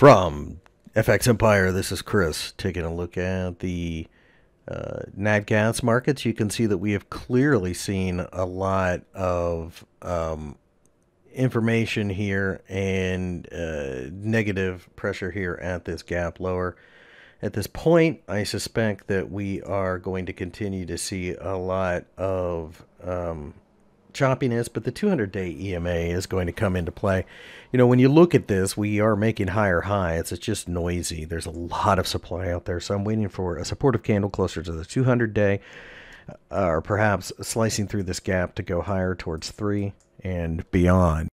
From FX Empire, this is Chris taking a look at the uh, nat gas markets. You can see that we have clearly seen a lot of um, information here and uh, negative pressure here at this gap lower. At this point, I suspect that we are going to continue to see a lot of um, choppiness, but the 200 day EMA is going to come into play. You know, when you look at this, we are making higher highs. It's just noisy. There's a lot of supply out there. So I'm waiting for a supportive candle closer to the 200 day, uh, or perhaps slicing through this gap to go higher towards three and beyond.